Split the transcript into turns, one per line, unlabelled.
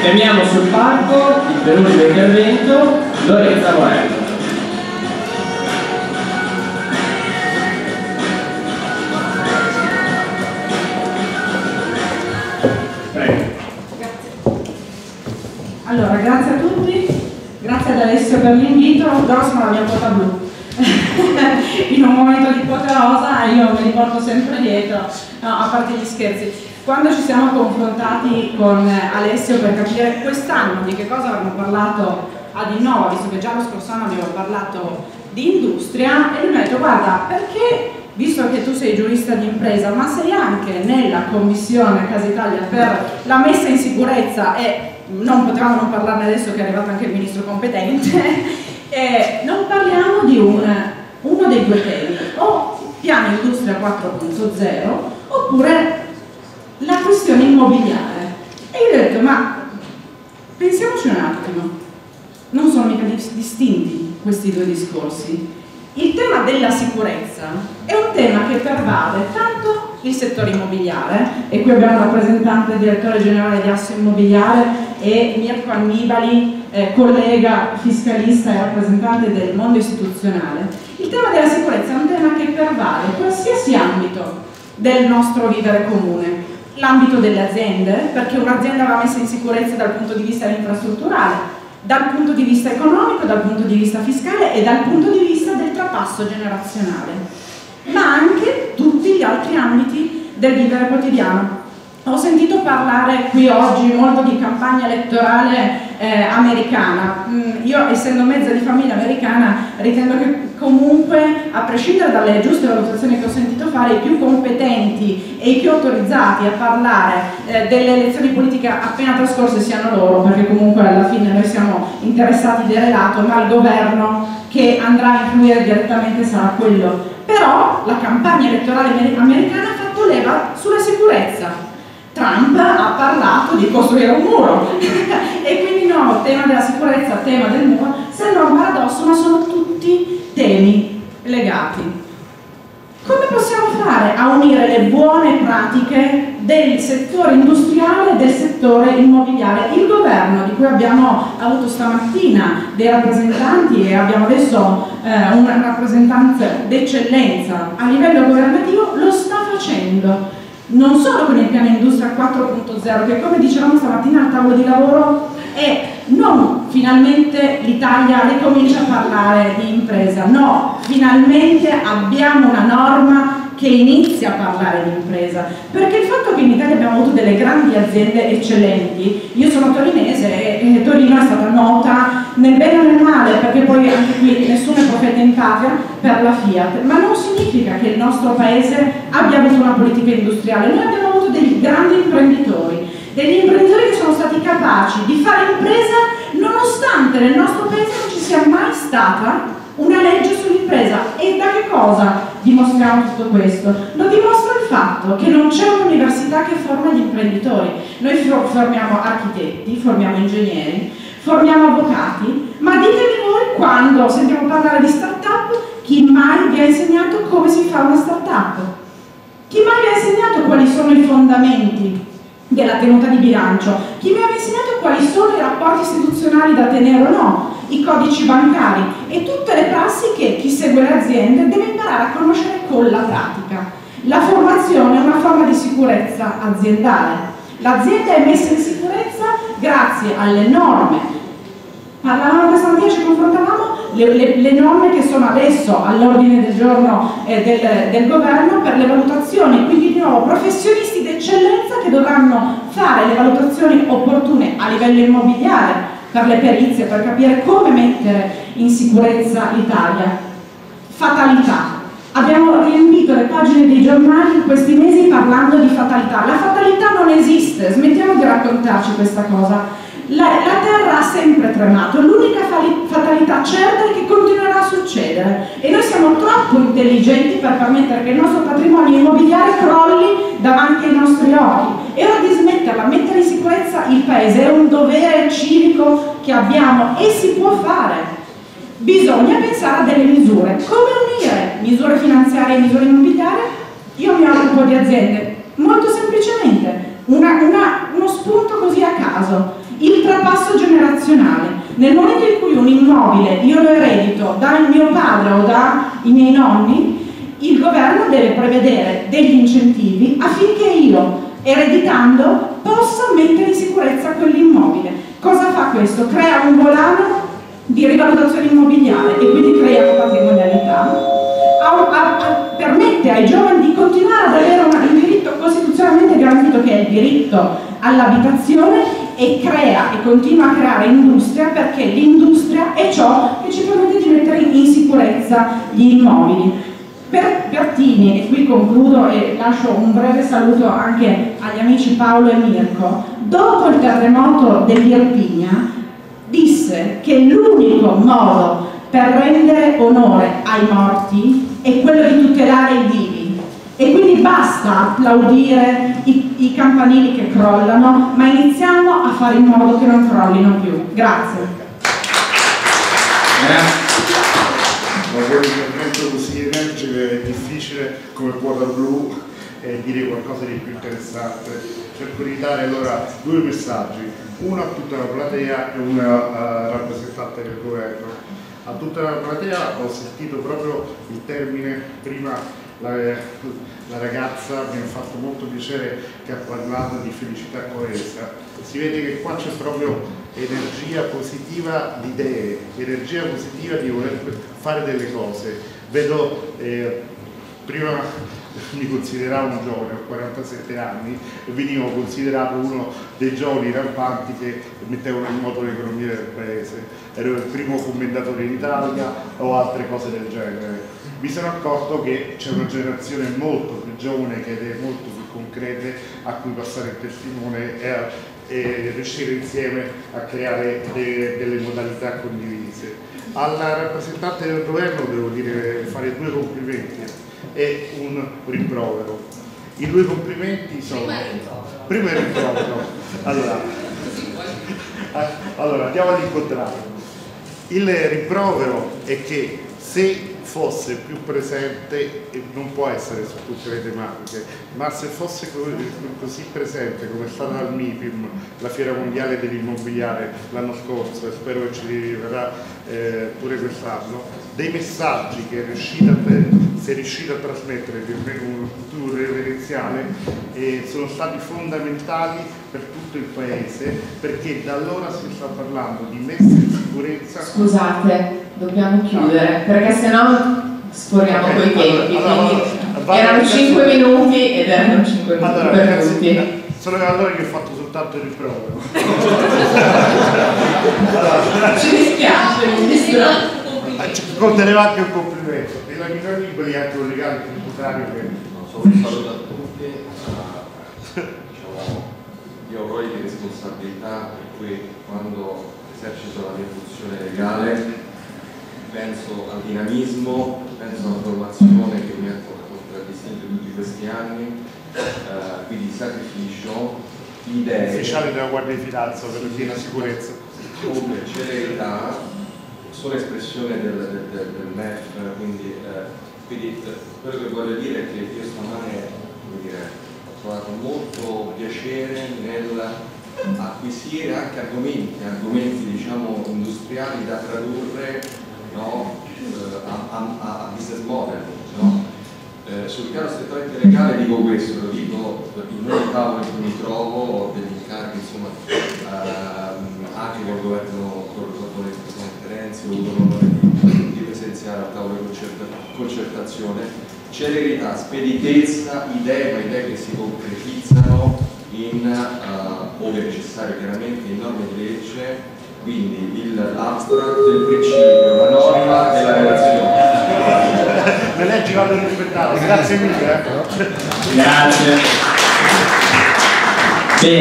Chiamiamo sul palco il penultimo intervento Lorenza Morello.
Allora, grazie a tutti, grazie ad Alessio per l'invito, Grossman la mia quota blu. In un momento di quota rosa io me li porto sempre dietro, no, a parte gli scherzi. Quando ci siamo confrontati con Alessio per capire quest'anno di che cosa avremmo parlato ad Innova, visto che già lo scorso anno abbiamo parlato di industria, e lui mi ha detto guarda, perché visto che tu sei giurista di impresa, ma sei anche nella commissione Casa Italia per la messa in sicurezza e non potevamo non parlarne adesso che è arrivato anche il ministro competente, eh, non parliamo di un, uno dei due temi, o piano industria 4.0 oppure la questione immobiliare. E io ho detto, ma pensiamoci un attimo, non sono mica distinti questi due discorsi. Il tema della sicurezza è un tema che pervade tanto il settore immobiliare, e qui abbiamo un rappresentante direttore generale di Asso Immobiliare e Mirko Annibali, eh, collega fiscalista e rappresentante del mondo istituzionale. Il tema della sicurezza è un tema che pervade qualsiasi ambito del nostro vivere comune, l'ambito delle aziende, perché un'azienda va messa in sicurezza dal punto di vista infrastrutturale, dal punto di vista economico, dal punto di vista fiscale e dal punto di vista del trapasso generazionale, ma anche tutti gli altri ambiti del vivere quotidiano. Ho sentito parlare qui oggi molto di campagna elettorale eh, americana. Mm, io, essendo mezza di famiglia americana, ritengo che comunque, a prescindere dalle giuste valutazioni che ho sentito fare, i più competenti e i più autorizzati a parlare eh, delle elezioni politiche appena trascorse siano loro, perché comunque alla fine noi siamo interessati del relato, ma il governo che andrà a influire direttamente sarà quello. Però la campagna elettorale americana ha fatto leva sulla sicurezza Trump ha parlato di costruire un muro e quindi no, tema della sicurezza, tema del muro, sembra un paradosso ma sono tutti temi legati. Come possiamo fare a unire le buone pratiche del settore industriale e del settore immobiliare? Il governo, di cui abbiamo avuto stamattina dei rappresentanti e abbiamo adesso eh, un rappresentante d'eccellenza a livello governativo, lo sta facendo non solo con il piano industria 4.0 che come dicevamo stamattina al tavolo di lavoro è non finalmente l'Italia ricomincia a parlare di impresa, no, finalmente abbiamo una norma che inizia a parlare di impresa, perché il fatto che in Italia abbiamo avuto delle grandi aziende eccellenti, io sono torinese e Torino è stata nota nel bene o nel male, perché poi anche qui nessuno è profeta in patria per la Fiat, ma non significa che il nostro paese abbia avuto una politica industriale, noi abbiamo avuto dei grandi imprenditori, degli imprenditori che sono stati capaci di fare impresa nonostante nel nostro paese non ci sia mai stata una legge sull'impresa. E da che cosa dimostriamo tutto questo? Lo dimostra il fatto che non c'è un'università che forma gli imprenditori. Noi formiamo architetti, formiamo ingegneri, formiamo avvocati, ma ditemi voi quando sentiamo parlare di start-up, chi mai vi ha insegnato come si fa una start-up? Chi mai vi ha insegnato quali sono i fondamenti della tenuta di bilancio? Chi mi ha insegnato quali sono i rapporti istituzionali da tenere o no? I codici bancari e tutte le prassi che chi segue le aziende deve imparare a conoscere con la pratica. La formazione è una forma di sicurezza aziendale. L'azienda è messa in sicurezza grazie alle norme. Parlavamo questa mattina, ci confrontavamo, le, le, le norme che sono adesso all'ordine del giorno eh, del, del, governo per le valutazioni, quindi di nuovo professionisti d'eccellenza che dovranno fare le valutazioni opportune a livello immobiliare, per le perizie, per capire come mettere in sicurezza l'Italia. Fatalità. Abbiamo riempito le pagine dei giornali in questi mesi parlando di fatalità. La fatalità non esiste, smettiamo di raccontarci questa cosa. La, la Terra ha sempre tremato, l'unica fatalità certa è che continuerà a succedere e noi siamo troppo intelligenti per permettere che il nostro patrimonio immobiliare crolli davanti ai nostri occhi. È ora di smetterla, mettere in sicurezza il paese, è un dovere civico che abbiamo e si può fare. Bisogna pensare a delle misure. Come unire misure finanziarie e misure immobiliari? Io mi occupo di aziende, molto semplicemente, una, una, uno spunto così a caso. Il passo generazionale. Nel momento in cui un immobile io lo eredito dal mio padre o dai miei nonni, il governo deve prevedere degli incentivi affinché io, ereditando, possa mettere in sicurezza quell'immobile. Cosa fa questo? Crea un volano di rivalutazione immobiliare e quindi crea patrimonialità, permette ai giovani di continuare ad avere un diritto costituzionalmente garantito che è il diritto all'abitazione e crea e continua a creare industria perché l'industria è ciò che ci permette di mettere in sicurezza gli immobili. Per Pertini, e qui concludo e lascio un breve saluto anche agli amici Paolo e Mirko, dopo il terremoto dell'Irpigna disse che l'unico modo per rendere onore ai morti è quello di tutelare i vivi e quindi basta applaudire i, i campanili che crollano, ma iniziamo a fare in modo che non crollino più. Grazie.
Grazie è difficile come quota blu eh, dire qualcosa di più interessante. Cerco di dare allora due messaggi, uno a tutta la platea e uno a rappresentante del governo. A tutta la platea ho sentito proprio il termine prima la, la, ragazza mi ha fatto molto piacere che ha parlato di felicità coesa. Si vede che qua c'è proprio energia positiva di idee, energia positiva di voler fare delle cose. Vedo eh, prima mi consideravo un giovane, ho 47 anni e venivo considerato uno dei giovani rampanti che mettevano in moto l'economia del paese. Ero il primo commendatore in Italia o altre cose del genere. Mi sono accorto che c'è una generazione molto più giovane che è molto più concrete a cui passare il testimone e, a, e riuscire insieme a creare de, delle modalità condivise. Alla rappresentante del governo devo dire, fare due complimenti e un rimprovero. I due complimenti sono... Prima il rimprovero. Allora, allora andiamo all'incontrario. Il rimprovero è che se fosse più presente, non può essere su tutte le tematiche, ma se fosse così presente come è stata al MIPIM, la Fiera Mondiale dell'Immobiliare l'anno scorso e spero che ci arriverà eh, pure quest'anno, dei messaggi che è riuscita a, si è riuscito a trasmettere per un futuro reverenziale eh, sono stati fondamentali per tutto il Paese perché da allora si sta parlando di messa in sicurezza.
Scusate, dobbiamo chiudere perché sennò sforiamo okay, coi tempi. Allora, allora, erano 5 minuti ed erano 5 minuti allora,
perduti. Sono allora che ho fatto soltanto il
allora, ci dispiace, mi dispiace.
Conteneva anche un complimento. E la mia libri anche un legale tributario che...
Non so, un saluto a tutti. Uh, diciamo, io ho ruoli di responsabilità per cui quando esercito la mia funzione legale penso al dinamismo, penso alla formazione che mi ha contraddistinto tutti questi anni, uh, quindi sacrificio, idee.
Ufficiale della Guardia di Finanza per la sicurezza.
Comunque, celerità, sono espressione del, del, del, del MEF, quindi, eh, quindi, quello che voglio dire è che io stamane dire, ho trovato molto piacere nel acquisire anche argomenti, argomenti diciamo, industriali da tradurre no, eh, a, a, a, business model. No? Eh, sul piano strettamente legale dico questo, lo dico in nuovi tavoli in cui mi trovo, ho degli incarichi insomma, ehm, anche col governo, col, col, Renzi, ho avuto l'onore di, di presenziare al tavolo di concertazione, celerità, speditezza, idee, ma idee che si concretizzano in, uh, ove necessario chiaramente, in norme di legge, quindi l'abstract, il principio, la norma e la relazione.
Le leggi vanno rispettate, grazie mille. Eh.
Grazie. Bene.